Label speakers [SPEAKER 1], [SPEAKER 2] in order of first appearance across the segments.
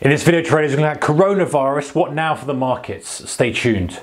[SPEAKER 1] In this video, traders we're going to have coronavirus. What now for the markets? Stay tuned.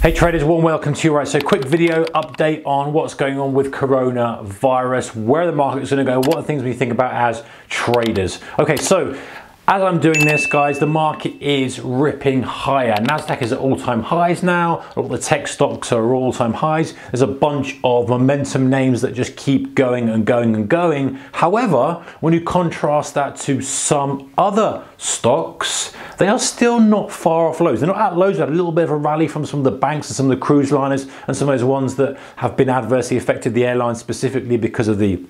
[SPEAKER 1] Hey traders, warm welcome to you. Right, so quick video update on what's going on with coronavirus, where the market is going to go, what are things we think about as traders. Okay, so as I'm doing this, guys, the market is ripping higher. NASDAQ is at all-time highs now. All the tech stocks are all-time highs. There's a bunch of momentum names that just keep going and going and going. However, when you contrast that to some other stocks, they are still not far off lows. They're not at lows. We had a little bit of a rally from some of the banks and some of the cruise liners and some of those ones that have been adversely affected, the airlines specifically because of the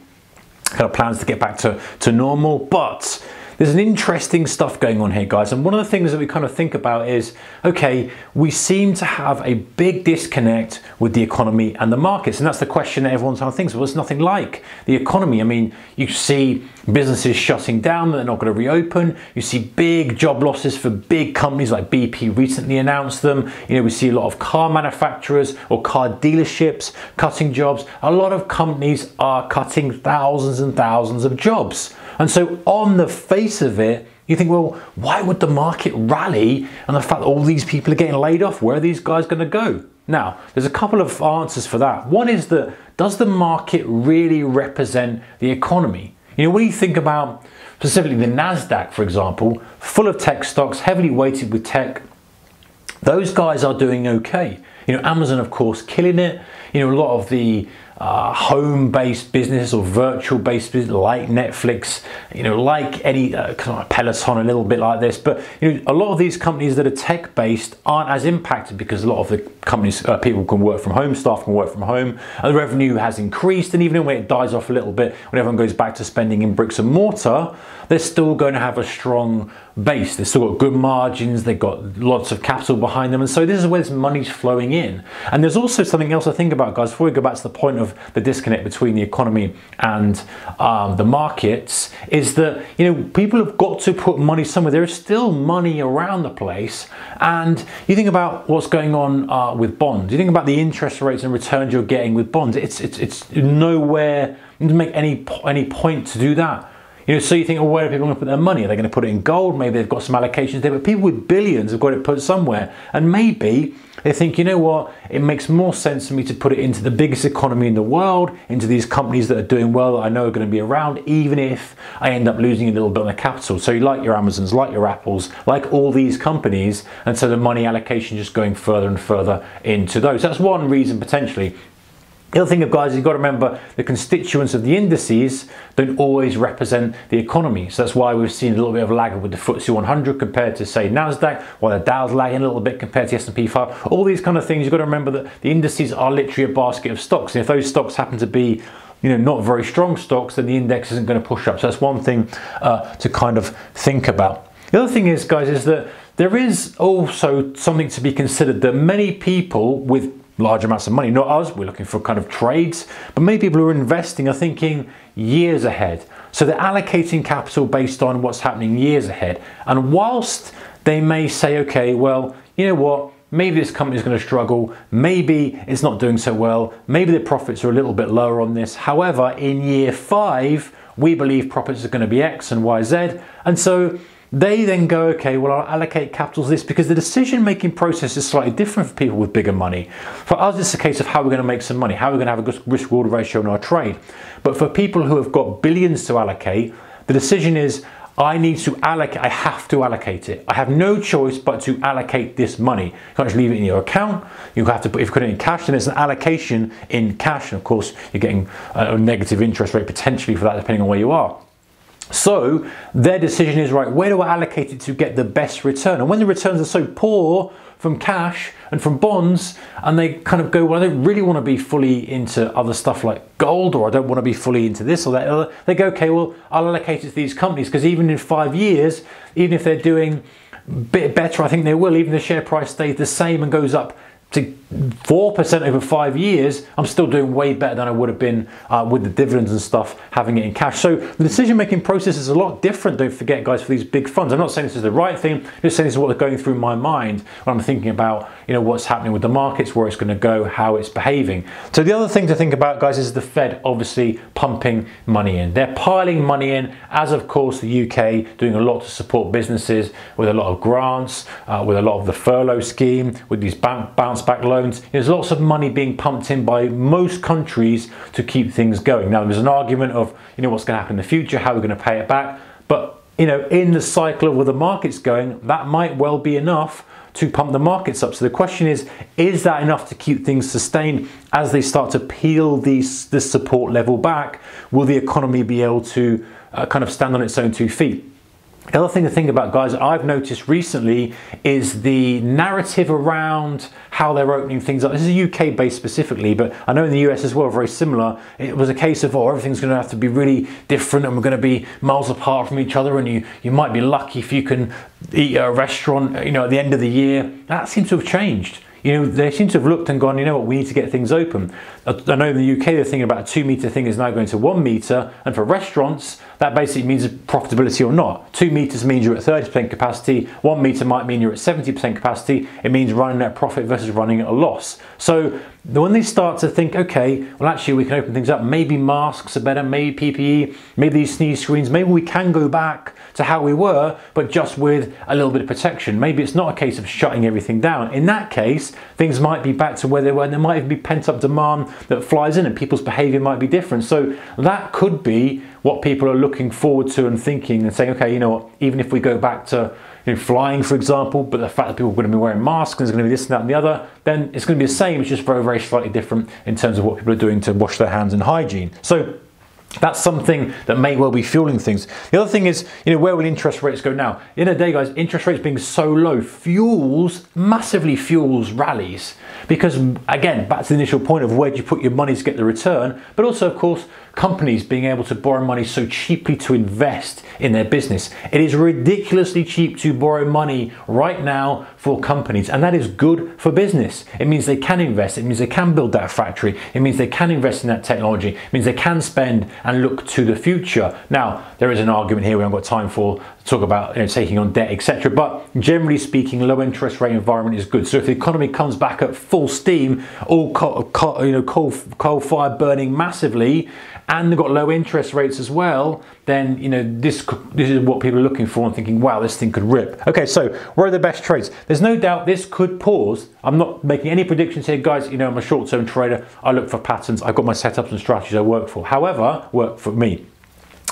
[SPEAKER 1] kind of plans to get back to, to normal. But there's an interesting stuff going on here, guys. And one of the things that we kind of think about is, okay, we seem to have a big disconnect with the economy and the markets. And that's the question that everyone's trying to think. Well, it's nothing like the economy. I mean, you see businesses shutting down, they're not going to reopen. You see big job losses for big companies like BP recently announced them. You know, we see a lot of car manufacturers or car dealerships cutting jobs. A lot of companies are cutting thousands and thousands of jobs. And so on the face of it, you think, well, why would the market rally and the fact that all these people are getting laid off? Where are these guys going to go? Now, there's a couple of answers for that. One is that does the market really represent the economy? You know, when you think about specifically the NASDAQ, for example, full of tech stocks, heavily weighted with tech, those guys are doing okay. You know, Amazon, of course, killing it. You know, a lot of the uh, home-based business or virtual-based business like Netflix, you know, like any uh, kind of Peloton, a little bit like this. But you know, a lot of these companies that are tech-based aren't as impacted because a lot of the companies, uh, people can work from home, staff can work from home, and the revenue has increased. And even when it dies off a little bit, when everyone goes back to spending in bricks and mortar, they're still going to have a strong base. They've still got good margins. They've got lots of capital behind them, and so this is where this money's flowing in. And there's also something else I think about, guys. Before we go back to the point of of the disconnect between the economy and um, the markets is that you know people have got to put money somewhere. There is still money around the place, and you think about what's going on uh, with bonds. You think about the interest rates and returns you're getting with bonds. It's it's it's nowhere to make any any point to do that. You know, so you think, well, where are people going to put their money? Are they going to put it in gold? Maybe they've got some allocations there, but people with billions have got it put somewhere. And maybe they think, you know what, it makes more sense for me to put it into the biggest economy in the world, into these companies that are doing well, that I know are going to be around, even if I end up losing a little bit on the capital. So you like your Amazons, like your Apples, like all these companies, and so the money allocation just going further and further into those. That's one reason potentially the other thing, of guys, you've got to remember the constituents of the indices don't always represent the economy. So that's why we've seen a little bit of lag with the FTSE 100 compared to, say, NASDAQ, while the Dow's lagging a little bit compared to S&P 5. All these kind of things, you've got to remember that the indices are literally a basket of stocks. And if those stocks happen to be you know, not very strong stocks, then the index isn't going to push up. So that's one thing uh, to kind of think about. The other thing is, guys, is that there is also something to be considered that many people with large amounts of money. Not us, we're looking for kind of trades, but many people who are investing are thinking years ahead. So they're allocating capital based on what's happening years ahead. And whilst they may say, okay, well, you know what, maybe this company is going to struggle, maybe it's not doing so well, maybe the profits are a little bit lower on this. However, in year five, we believe profits are going to be X and Y, Z. And so they then go, okay, well, I'll allocate capital to this because the decision making process is slightly different for people with bigger money. For us, it's a case of how we're going to make some money, how we're going to have a good risk reward ratio in our trade. But for people who have got billions to allocate, the decision is, I need to allocate, I have to allocate it. I have no choice but to allocate this money. You can't just leave it in your account. You have to put, if you put it in cash, then it's an allocation in cash. And of course, you're getting a negative interest rate potentially for that, depending on where you are. So their decision is right, where do I allocate it to get the best return? And when the returns are so poor from cash and from bonds, and they kind of go, well, I don't really want to be fully into other stuff like gold, or I don't want to be fully into this or that, they go, okay, well, I'll allocate it to these companies because even in five years, even if they're doing a bit better, I think they will, even the share price stays the same and goes up to 4% over five years, I'm still doing way better than I would have been uh, with the dividends and stuff, having it in cash. So the decision making process is a lot different, don't forget, guys, for these big funds. I'm not saying this is the right thing, I'm just saying this is what's going through my mind when I'm thinking about you know what's happening with the markets, where it's going to go, how it's behaving. So the other thing to think about, guys, is the Fed obviously pumping money in. They're piling money in, as of course the UK doing a lot to support businesses with a lot of grants, uh, with a lot of the furlough scheme, with these bounce back loans. There's lots of money being pumped in by most countries to keep things going. Now there's an argument of you know what's going to happen in the future, how we're going to pay it back, but you know in the cycle of where the market's going, that might well be enough to pump the markets up. So the question is, is that enough to keep things sustained as they start to peel these, this support level back? Will the economy be able to uh, kind of stand on its own two feet? The other thing to think about, guys, I've noticed recently is the narrative around how they're opening things up. This is UK based specifically, but I know in the US as well, very similar. It was a case of, oh, everything's going to have to be really different and we're going to be miles apart from each other, and you, you might be lucky if you can eat at a restaurant, you know, at the end of the year. That seems to have changed you know, they seem to have looked and gone, you know what, we need to get things open. I know in the UK they're thinking about a two metre thing is now going to one metre, and for restaurants, that basically means profitability or not. Two metres means you're at 30% capacity, one metre might mean you're at 70% capacity, it means running at profit versus running at a loss. So when they start to think, okay, well actually we can open things up, maybe masks are better, maybe PPE, maybe these sneeze screens, maybe we can go back to how we were, but just with a little bit of protection. Maybe it's not a case of shutting everything down. In that case, things might be back to where they were, and there might even be pent up demand that flies in, and people's behavior might be different. So that could be what people are looking forward to and thinking and saying, okay, you know what, even if we go back to you know, flying, for example, but the fact that people are going to be wearing masks and there's going to be this and that and the other, then it's going to be the same. It's just very, very slightly different in terms of what people are doing to wash their hands and hygiene. So that's something that may well be fueling things. The other thing is, you know, where will interest rates go now? In a day, guys, interest rates being so low fuels, massively fuels rallies. Because again, back to the initial point of where do you put your money to get the return, but also, of course, companies being able to borrow money so cheaply to invest in their business. It is ridiculously cheap to borrow money right now for companies, and that is good for business. It means they can invest, it means they can build that factory, it means they can invest in that technology, it means they can spend and look to the future. Now, there is an argument here we haven't got time for talk about you know, taking on debt, etc. But generally speaking, low interest rate environment is good. So if the economy comes back at full steam, all coal, you know, coal, coal fire burning massively, and they've got low interest rates as well, then you know this this is what people are looking for and thinking, wow, this thing could rip. Okay, so where are the best trades? There's no doubt this could pause. I'm not making any predictions here, guys. You know, I'm a short-term trader. I look for patterns. I've got my setups and strategies I work for. However, work for me.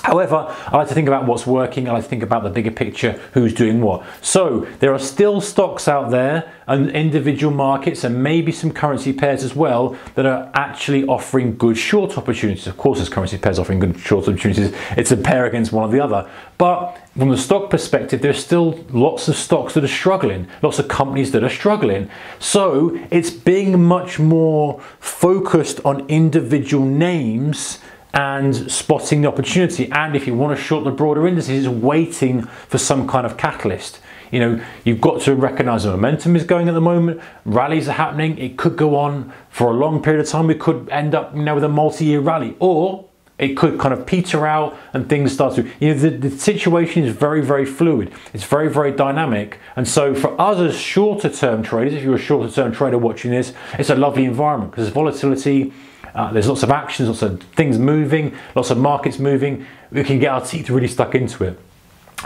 [SPEAKER 1] However, I like to think about what's working, I like to think about the bigger picture, who's doing what. So there are still stocks out there and individual markets and maybe some currency pairs as well that are actually offering good short opportunities. Of course, there's currency pairs offering good short opportunities. It's a pair against one or the other. But from the stock perspective, there's still lots of stocks that are struggling, lots of companies that are struggling. So it's being much more focused on individual names and spotting the opportunity. And if you want to short the broader indices, waiting for some kind of catalyst. You know, you've got to recognize the momentum is going at the moment. Rallies are happening. It could go on for a long period of time. We could end up, you know, with a multi-year rally, or it could kind of peter out and things start to, you know, the, the situation is very, very fluid. It's very, very dynamic. And so for us as shorter term traders, if you're a shorter term trader watching this, it's a lovely environment because volatility, uh, there's lots of actions, lots of things moving, lots of markets moving. We can get our teeth really stuck into it.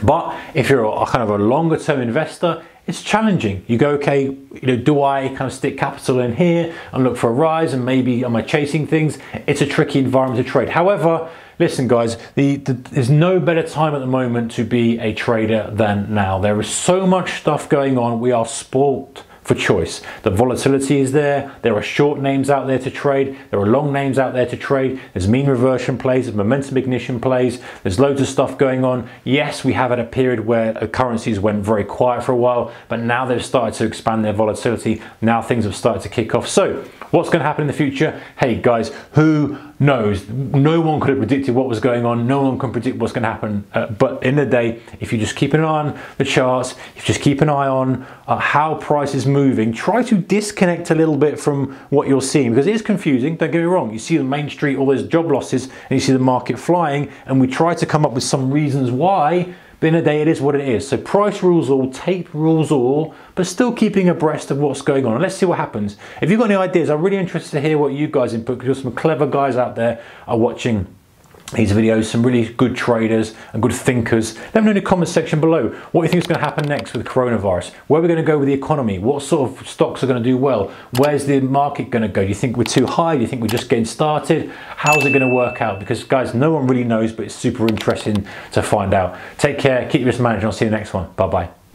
[SPEAKER 1] But if you're a, kind of a longer term investor, it's challenging. You go, okay, you know, do I kind of stick capital in here and look for a rise and maybe am I chasing things? It's a tricky environment to trade. However, listen guys, the, the, there's no better time at the moment to be a trader than now. There is so much stuff going on. We are spoilt for choice. The volatility is there. There are short names out there to trade. There are long names out there to trade. There's mean reversion plays, there's momentum ignition plays. There's loads of stuff going on. Yes, we have had a period where currencies went very quiet for a while, but now they've started to expand their volatility. Now things have started to kick off. So What's going to happen in the future? Hey guys, who knows? No one could have predicted what was going on. No one can predict what's going to happen. Uh, but in the day, if you just keep an eye on the charts, if you just keep an eye on uh, how price is moving, try to disconnect a little bit from what you're seeing because it is confusing. Don't get me wrong. You see the main street, all those job losses, and you see the market flying, and we try to come up with some reasons why but in a day, it is what it is. So price rules all, tape rules all, but still keeping abreast of what's going on. And let's see what happens. If you've got any ideas, I'm really interested to hear what you guys input because some clever guys out there are watching these videos, some really good traders and good thinkers. Let me know in the comment section below what you think is going to happen next with coronavirus. Where we're we going to go with the economy? What sort of stocks are going to do well? Where's the market going to go? Do you think we're too high? Do you think we're just getting started? How's it going to work out? Because guys, no one really knows, but it's super interesting to find out. Take care, keep your risk management. I'll see you next one. Bye bye.